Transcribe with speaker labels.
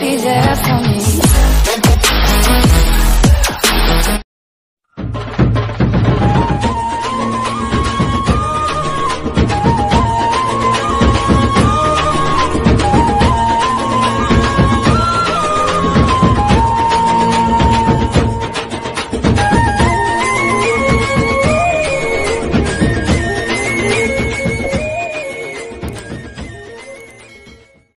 Speaker 1: be there for me.